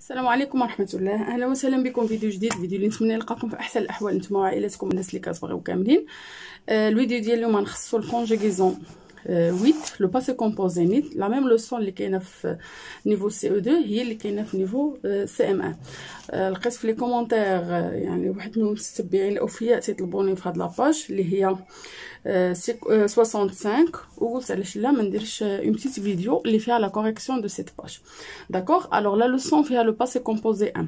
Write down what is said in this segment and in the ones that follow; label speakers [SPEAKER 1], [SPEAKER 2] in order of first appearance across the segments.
[SPEAKER 1] السلام عليكم ورحمة الله. أهلا وسهلا بكم. فيديو جديد فيديو اللي نتمنى نلقاكم في أحسن الأحوال. نتوما وعائلاتكم والناس اللي كتبغيو كاملين. آه الفيديو ديال اليوم غنخصو الكونجيغيزون 8 لو باسي كومبوزي نيت لا ميم لوسون اللي كاينة في نيفو سي أو 2 هي اللي كاينة في نيفو سي ام 1 لقيت في لي كومونتير يعني واحد من المتتبعين الأوفياء تيطلبوني في هاد لاباج اللي هي 65 وقلت علاش لا ما نديرش اون بتيت فيديو اللي فيها لا كوريكسيون دو سيت باج داكوغ الوغ لا لوسون فيها لو باسي كومبوزي 1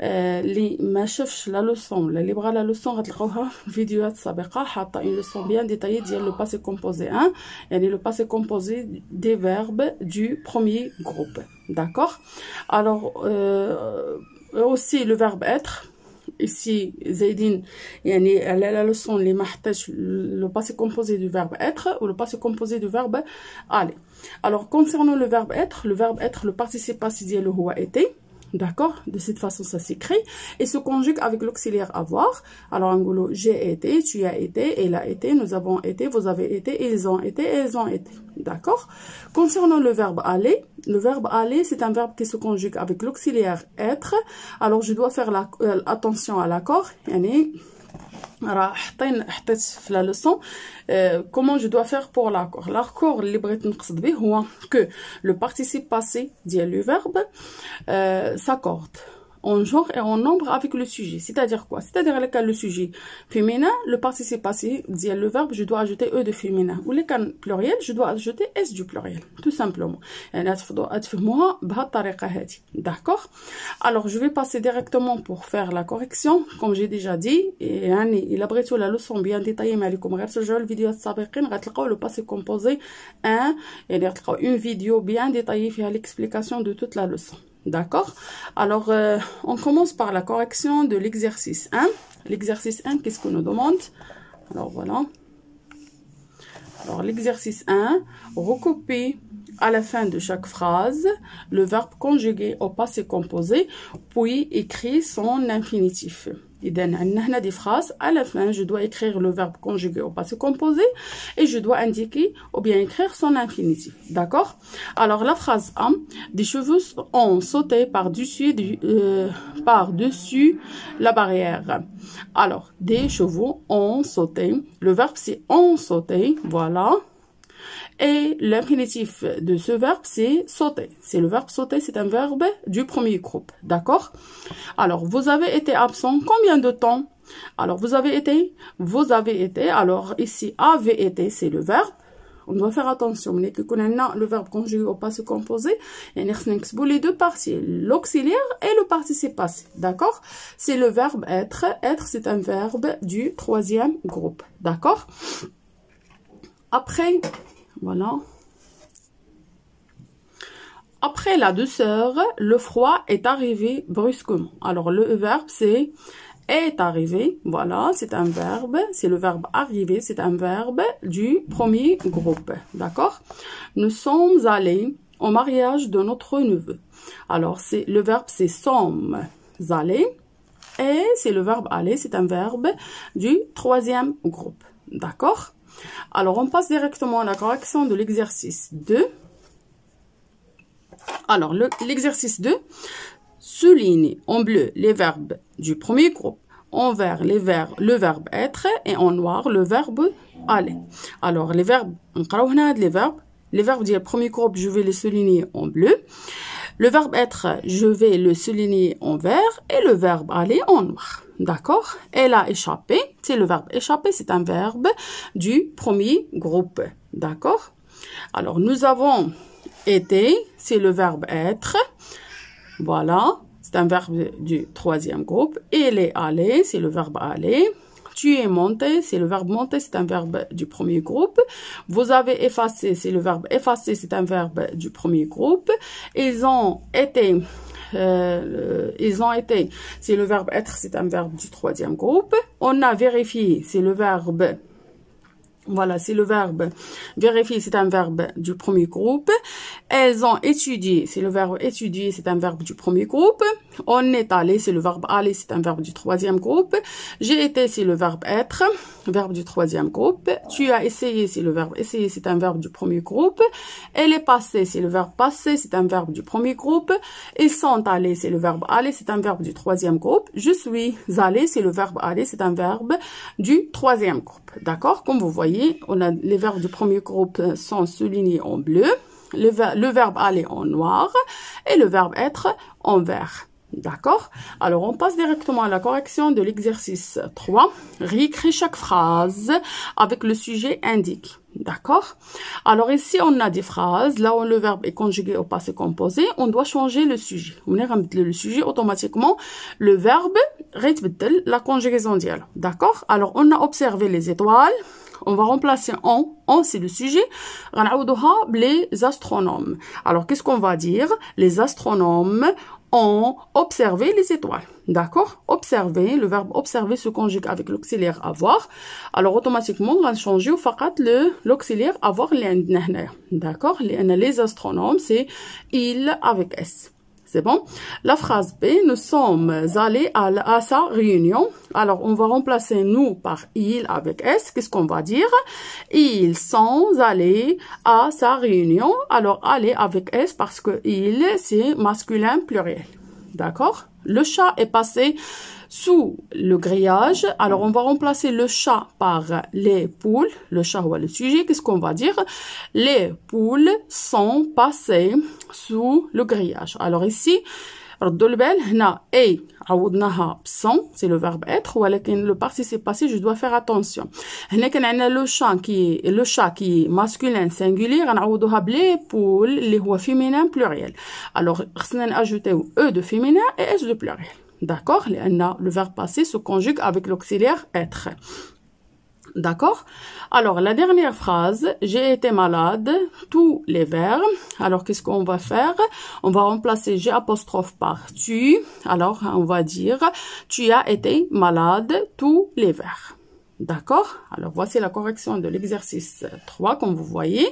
[SPEAKER 1] اللي ما شافش لا لوسون ولا اللي بغى لا لوسون غتلقاوها في فيديوهات سابقه حاطه اون لوسون بيان ديتايي ديال لو باسي كومبوزي 1 يعني لو باسي كومبوزي دي فيرب دو بروميير جروب داكوغ الوغ aussi le verbe être ici, Zaidine, elle a la leçon, les le passé composé du verbe être ou le passé composé du verbe aller. Alors, concernant le verbe être, le verbe être, le participe passé, le roi était. D'accord? De cette façon, ça s'écrit et se conjugue avec l'auxiliaire avoir. Alors, Angulo, j'ai été, tu as été, elle a été, nous avons été, vous avez été, ils ont été, elles ont été. D'accord? Concernant le verbe aller, le verbe aller, c'est un verbe qui se conjugue avec l'auxiliaire être. Alors, je dois faire euh, attention à l'accord. Yani, alors, la leçon. Euh, comment je dois faire pour l'accord? L'accord que le participe passé dit le verbe euh, s'accorde en genre et en nombre avec le sujet. C'est-à-dire quoi? C'est-à-dire le cas le sujet féminin, le participe passé, dit le verbe, je dois ajouter e de féminin. Ou le cas pluriel, je dois ajouter s du pluriel, tout simplement. Ah, bah, D'accord? Alors, je vais passer directement pour faire la correction. Comme j'ai déjà dit, et hein, il a sur la leçon bien détaillée, mais comme je le vidéo le passé composé 1 et une vidéo bien détaillée faire l'explication de toute la leçon. D'accord Alors, euh, on commence par la correction de l'exercice 1. L'exercice 1, qu'est-ce qu'on nous demande? Alors, voilà. Alors, l'exercice 1, recopier à la fin de chaque phrase, le verbe conjugué au passé composé, puis écrit son infinitif. Et des phrases, à la fin, je dois écrire le verbe conjugué au passé composé et je dois indiquer ou bien écrire son infinitif. D'accord? Alors, la phrase A, des cheveux ont sauté par-dessus euh, par -dessus la barrière. Alors, des chevaux ont sauté. Le verbe c'est ont sauté. Voilà et l'infinitif de ce verbe, c'est sauter. C'est le verbe sauter, c'est un verbe du premier groupe. D'accord? Alors, vous avez été absent combien de temps? Alors, vous avez été, vous avez été. Alors, ici, avait été, c'est le verbe. On doit faire attention. Le verbe conjugué au passé composé, les deux parties, l'auxiliaire et le participe passé. D'accord? C'est le verbe être. Être, c'est un verbe du troisième groupe. D'accord? Après, voilà. Après la douceur, le froid est arrivé brusquement. Alors, le verbe, c'est est arrivé. Voilà, c'est un verbe. C'est le verbe arriver. C'est un verbe du premier groupe. D'accord? Nous sommes allés au mariage de notre neveu. Alors, c'est le verbe, c'est sommes allés. Et c'est le verbe aller. C'est un verbe du troisième groupe. D'accord? Alors, on passe directement à la correction de l'exercice 2. Alors, l'exercice 2, souligne en bleu les verbes du premier groupe, en vert le verbe être et en noir le verbe aller. Alors, les verbes, les verbes, les verbes du premier groupe, je vais les souligner en bleu. Le verbe être, je vais le souligner en vert et le verbe aller en noir. D'accord? Elle a échappé, c'est le verbe échapper, c'est un verbe du premier groupe. D'accord? Alors, nous avons été, c'est le verbe être. Voilà, c'est un verbe du troisième groupe. Elle est allée, c'est le verbe aller. Tu es monté, c'est le verbe monter, c'est un verbe du premier groupe. Vous avez effacé, c'est le verbe effacer, c'est un verbe du premier groupe. Ils ont été, euh, ils ont été, c'est le verbe être, c'est un verbe du troisième groupe. On a vérifié, c'est le verbe Voilà, c'est le verbe vérifier, c'est un verbe du premier groupe. Elles ont étudié, c'est le verbe étudier, c'est un verbe du premier groupe. On est allé, c'est le verbe aller, c'est un verbe du troisième groupe. J'ai été, c'est le verbe être, verbe du troisième groupe. Tu as essayé, c'est le verbe essayer, c'est un verbe du premier groupe. Elle est passée, c'est le verbe passer, c'est un verbe du premier groupe. Ils sont allés, c'est le verbe aller, c'est un verbe du troisième groupe. Je suis allé, c'est le verbe aller, c'est un verbe du troisième groupe. D'accord? Comme vous voyez, on a les verbes du premier groupe sont soulignés en bleu, le, verbe aller en noir et le verbe être en vert. D'accord? Alors, on passe directement à la correction de l'exercice 3. Réécris chaque phrase avec le sujet indique. D'accord? Alors ici, on a des phrases. Là où le verbe est conjugué au passé composé, on doit changer le sujet. On le sujet automatiquement. Le verbe, la conjugaison d'elle. D'accord? Alors, on a observé les étoiles on va remplacer en. En, c'est le sujet. les astronomes. Alors, qu'est-ce qu'on va dire? Les astronomes ont observé les étoiles. D'accord? Observer, le verbe observer se conjugue avec l'auxiliaire avoir. Alors, automatiquement, on va changer au le l'auxiliaire avoir. D'accord? Les astronomes, c'est il avec S. C'est bon? La phrase B, nous sommes allés à, sa réunion. Alors, on va remplacer nous par il avec S. Qu'est-ce qu'on va dire? Ils sont allés à sa réunion. Alors, aller avec S parce que il, c'est masculin pluriel. D'accord? Le chat est passé sous le grillage. Alors, on va remplacer le chat par les poules. Le chat ou le sujet. Qu'est-ce qu'on va dire? Les poules sont passées sous le grillage. Alors ici, ردوا البال هنا a عوضناها بسون سي لو فيرب اتر ولكن لو بارتيسيب باسي جو دوا فيغ اتونسيون هنا كان عندنا لو شان كي لو شا كي ماسكولين سينغولي غنعوضوها بلي بول اللي هو فيمينان بلوريال الوغ خصنا ناجوتيو او دو فيمينان اي اس دو بلوريال D'accord Le verbe passé se conjugue avec l'auxiliaire être. D'accord? Alors, la dernière phrase, j'ai été malade, tous les verbes. Alors, qu'est-ce qu'on va faire? On va remplacer j'ai apostrophe par tu. Alors, on va dire, tu as été malade, tous les verbes. D'accord? Alors, voici la correction de l'exercice 3, comme vous voyez.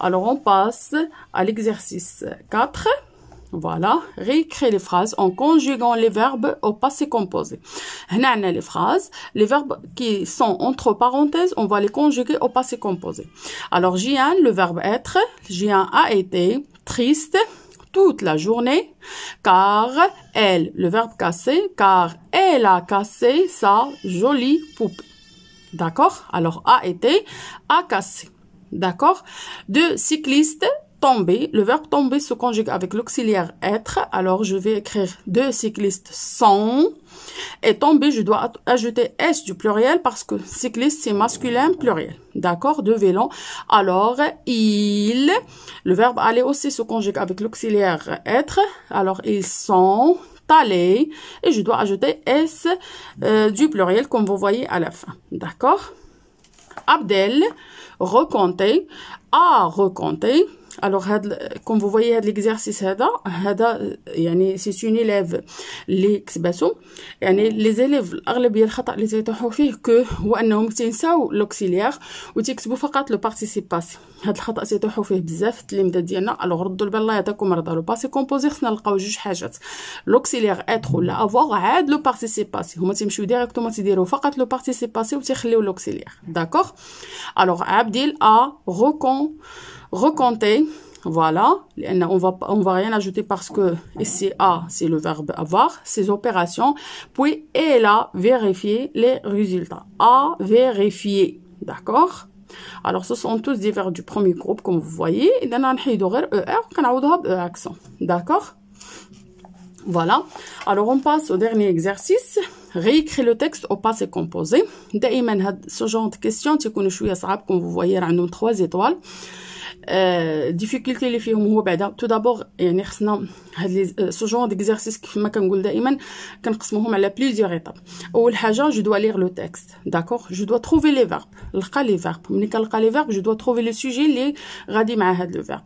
[SPEAKER 1] Alors, on passe à l'exercice 4. Voilà, réécrire les phrases en conjuguant les verbes au passé composé. A les phrases, les verbes qui sont entre parenthèses, on va les conjuguer au passé composé. Alors, Jian, le verbe être, Jian a été triste toute la journée, car elle, le verbe casser, car elle a cassé sa jolie poupée. D'accord? Alors, a été, a cassé. D'accord? Deux cyclistes tomber. Le verbe tomber se conjugue avec l'auxiliaire être. Alors, je vais écrire deux cyclistes sont. Et tomber, je dois ajouter S du pluriel parce que cycliste, c'est masculin pluriel. D'accord De vélo. Alors, il. Le verbe aller aussi se conjugue avec l'auxiliaire être. Alors, ils sont allés. Et je dois ajouter S euh, du pluriel comme vous voyez à la fin. D'accord? Abdel, recompter, a recompté. Alors, comme vous voyez l'exercice هذا هذا يعني سي اون élève اللي كتباتو يعني لي زيليف الاغلبيه الخطا اللي تيطيحوا فيه كو هو انهم تينساو لوكسيليير وتيكتبوا فقط لو بارتيسيباسي هذا الخطا تيطيحوا فيه بزاف في التلاميذ ديالنا الوغ ردوا البال الله يعطيكم رضا لو باسي كومبوزي خصنا نلقاو جوج حاجات لوكسيليير اتر ولا افوار عاد لو بارتيسيباسي هما تيمشيو ديريكتومون تيديروا فقط لو بارتيسيباسي وتيخليو لوكسيليير داكوغ الوغ عبديل ا ريكون recompter. Voilà, on va, on va rien ajouter parce que ici A, c'est le verbe avoir, ces opérations. Puis, elle a vérifié les résultats. A vérifié. D'accord? Alors, ce sont tous des verbes du premier groupe, comme vous voyez. Et accent. D'accord? Voilà. Alors, on passe au dernier exercice. Réécrire le texte au passé composé. ce genre de questions, comme vous voyez, a trois étoiles. ديفيكولتي اللي فيهم هو بعدا تو دابور يعني خصنا هاد سو جون ديكزارسيس كيف ما كنقول دائما كنقسموهم على بليزيور ايطاب اول حاجة جو دوا لير لو تكست داكوغ جو دوا تروفي لي فيرب نلقى لي فيرب ملي كنلقى لي فيرب جو دوا تروفي لو سوجي اللي غادي مع هاد لو فيرب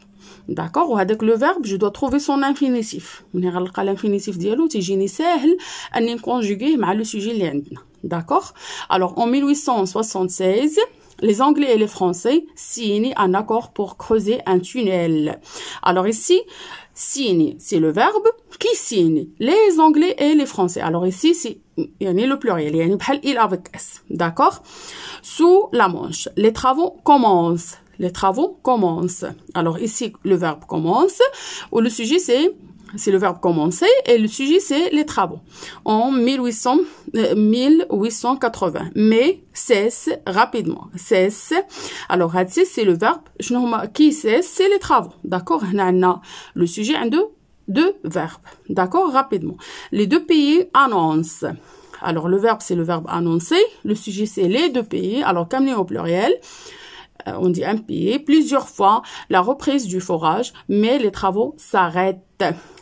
[SPEAKER 1] داكوغ وهذاك لو فيرب جو دوا تروفي سون انفينيتيف ملي غنلقى الانفينيتيف ديالو تيجيني ساهل اني نكونجوغيه مع لو سوجي اللي عندنا داكوغ الوغ اون 1876 les Anglais et les Français signent un accord pour creuser un tunnel. Alors ici, signe, c'est le verbe qui signe. Les Anglais et les Français. Alors ici, c'est le pluriel. Il y a avec S. D'accord? Sous la manche, les travaux commencent. Les travaux commencent. Alors ici, le verbe commence. Ou le sujet, c'est c'est le verbe commencer et le sujet c'est les travaux. En 1800, 1880, euh, mais cesse rapidement. Cesse. Alors, c'est le verbe qui cesse, c'est les travaux. D'accord? Le sujet a deux, deux verbes. D'accord? Rapidement. Les deux pays annoncent. Alors, le verbe, c'est le verbe annoncer. Le sujet, c'est les deux pays. Alors, comme au pluriel, on dit un pays. Plusieurs fois, la reprise du forage, mais les travaux s'arrêtent.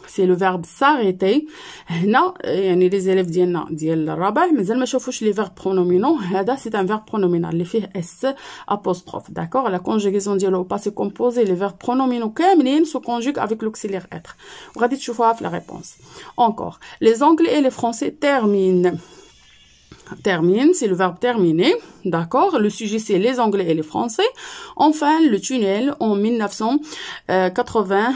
[SPEAKER 1] سي لو فيرب ساريتي هنا يعني لي زيليف ديالنا ديال الرابع مازال ما شافوش لي فيرب برونومينون هذا سي ان فيرب برونومينال اللي فيه اس ابوستروف داكوغ لا كونجيغيزون ديالو باسي كومبوزي لي فيرب برونومينو كاملين سو كونجوغ افيك لوكسيلير اتر وغادي تشوفوها في لا ريبونس اونكور لي زونغلي اي لي فرونسي تيرمين termine, c'est le verbe terminer, d'accord? Le sujet, c'est les Anglais et les Français. Enfin, le tunnel en 1980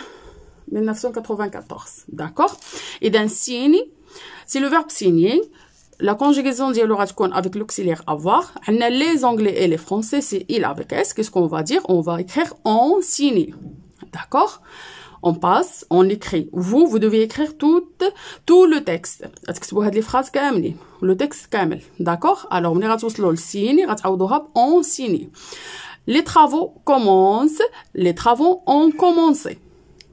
[SPEAKER 1] 1994 d'accord? Et d'un c'est le verbe signer. La conjugaison dialogique avec l'auxiliaire avoir. Les anglais et les français c'est il avec s. Qu'est-ce qu'on va dire? On va écrire en signe d'accord? On passe, on écrit. Vous, vous devez écrire tout, tout le texte. les phrases le texte kamel. D'accord? Alors, on va le signe, on signe. Les travaux commencent, les travaux ont commencé.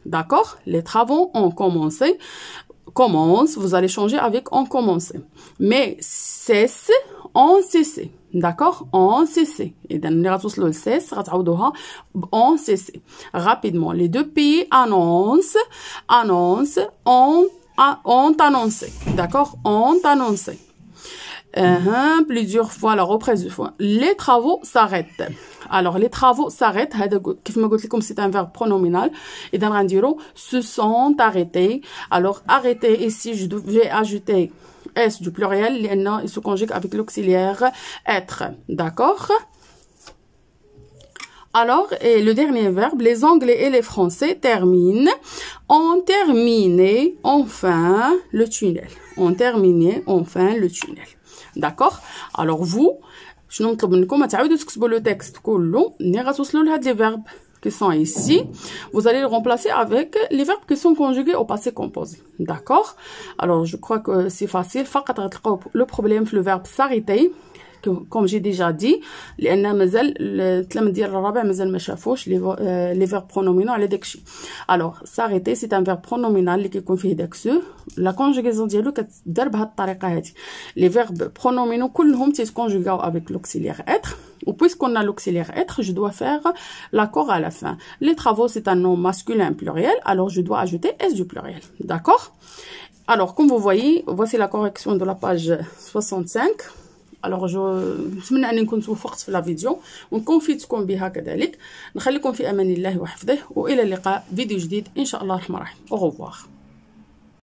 [SPEAKER 1] D'accord? Les travaux ont commencé. Commence, vous allez changer avec ont commencé. Mais cesse, ont cessé. D'accord? On cessé. Et cesse, on cessé. Rapidement, les deux pays annoncent, annoncent, ont, annoncé. D'accord? Ont annoncé. Uh plusieurs fois la reprise du fois. Les travaux s'arrêtent. Alors les travaux s'arrêtent. c'est un verbe pronominal. Et dans l'indiro, se sont arrêtés. Alors arrêter ici, je vais ajouter S du pluriel, il se conjugue avec l'auxiliaire être. D'accord? Alors, et le dernier verbe, les Anglais et les Français terminent, ont terminé enfin le tunnel. Ont terminé enfin le tunnel. D'accord? Alors vous, je vous de le texte. Nous allons tous les verbes qui sont ici, vous allez le remplacer avec les verbes qui sont conjugués au passé composé. D'accord? Alors, je crois que c'est facile. Le problème, le verbe s'arrêter comme j'ai déjà dit لان مازال التلامذ ديال الرابع مازال ما شافوش لي فيرب برونومينال على داكشي الوغ s'arrêter c'est un verbe pronominal اللي كيكون فيه داك سو لا كونجوغيزون ديالو كتدار بهاد الطريقه هادي لي فيرب برونومينو كلهم تيتكونجوغاو افيك لوكسيليير être ou puisqu'on a l'auxiliaire être, je dois faire l'accord à la fin. Les travaux, c'est un nom masculin pluriel, alors je dois ajouter S du pluriel. D'accord Alors, comme vous voyez, voici la correction de la page 65. الوغ جو نتمنى اني نكون توفقت في لا فيديو ونكون فيتكم بها كذلك نخليكم في أمان الله وحفظه والى اللقاء فيديو جديد ان شاء الله الرحمن الرحيم أو